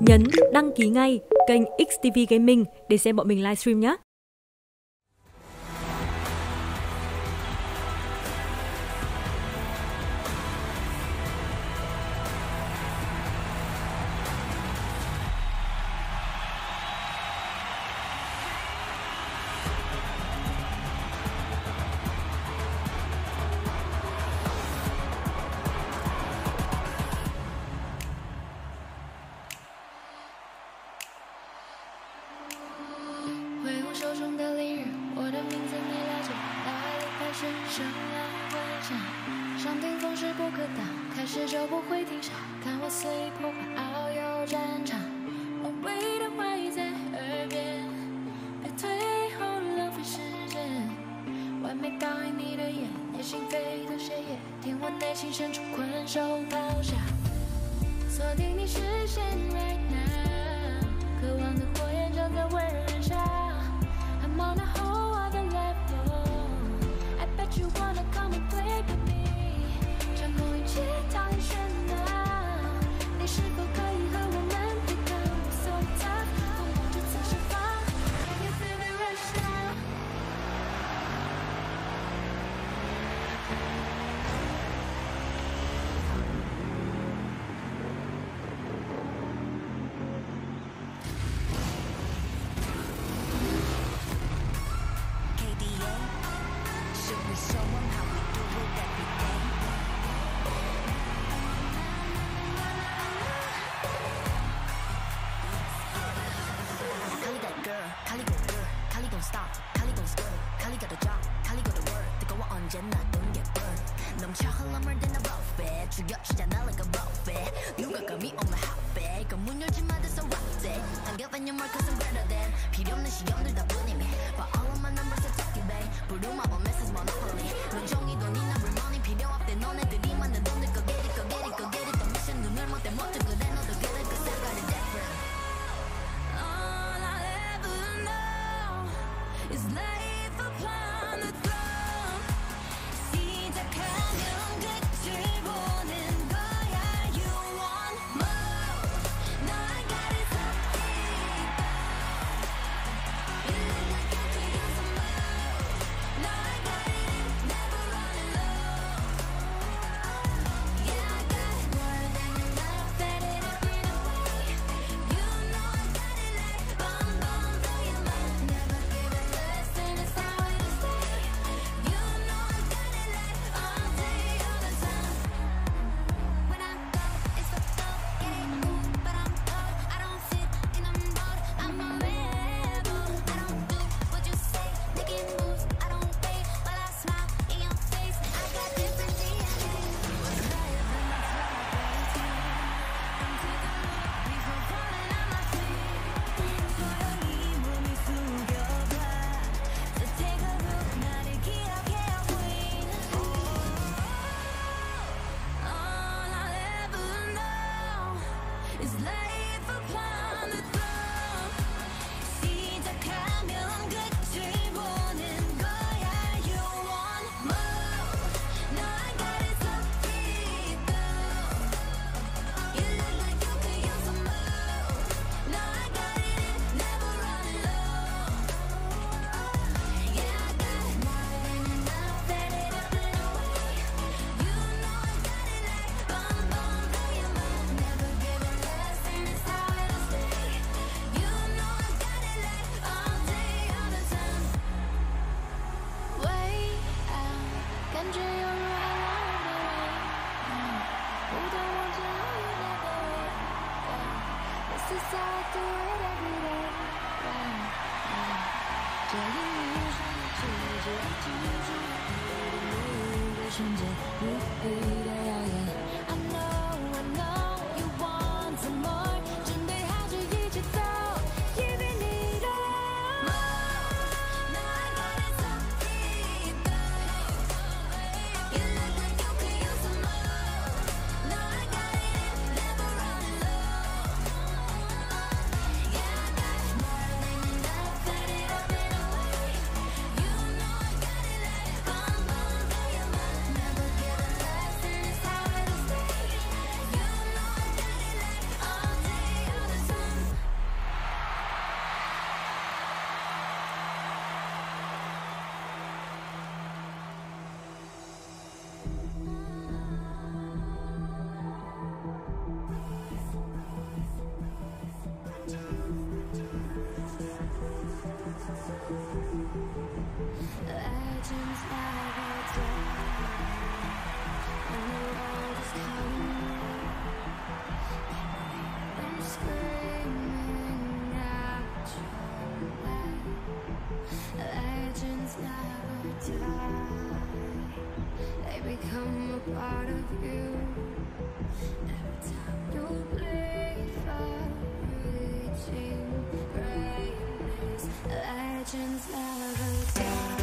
Nhấn đăng ký ngay kênh XTV Gaming để xem bọn mình livestream nhé. 时就不会停下，看我肆意破坏遨游战场。我唯的话语在耳边，别退后，浪费时间。完美倒映你的眼，野心沸腾谁也听我内心深处困兽咆哮，锁定你视线。Right my furry. 넌 정의도 니나. It's like I know, I know you. want some more become a part of you. Every time you play Legends never die.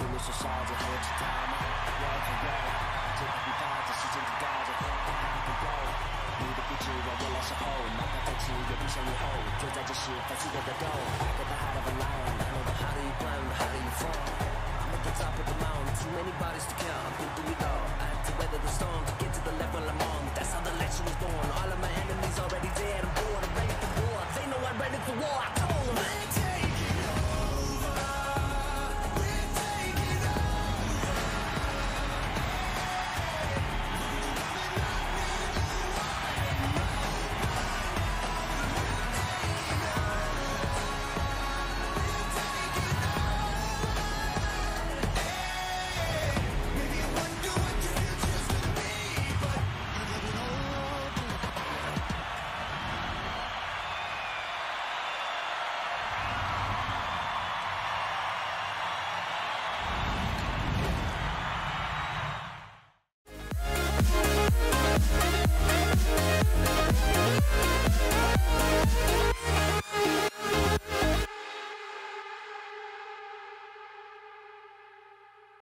除了说笑着和其他吗？我很累，这个比赛这时间挺高着，不够。你的壁纸让我来守候，哪怕再迟也不想以后。就在这时，反思的得够。Get the heart of a lion, I know the harder you climb, the harder you fall. I'm at the top of the mountain, too many bodies to count. I've been through it all. I had to weather the storm to get to the level I'm on. That's how the legend was born. All of my enemies all